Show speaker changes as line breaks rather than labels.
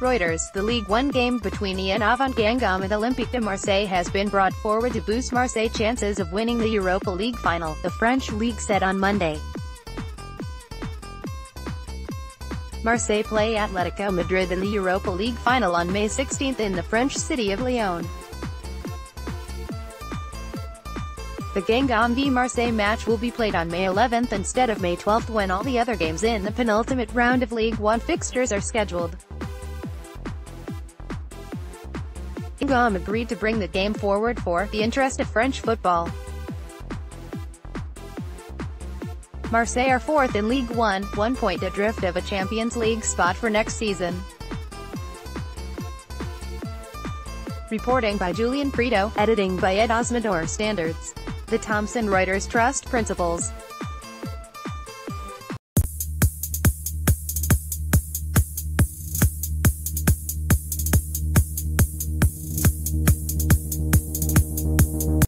Reuters, the League One game between En Avant Guingamp and Olympique de Marseille has been brought forward to boost Marseille's chances of winning the Europa League final, the French league said on Monday. Marseille play Atletico Madrid in the Europa League final on May 16 in the French city of Lyon. The Guingamp v Marseille match will be played on May 11 instead of May 12 when all the other games in the penultimate round of League One fixtures are scheduled. Guingamp agreed to bring the game forward for the interest of French football. Marseille are fourth in League One, one point adrift of a Champions League spot for next season. Reporting by Julien Pretot, editing by Ed Osmador Standards. The Thomson Reuters Trust Principles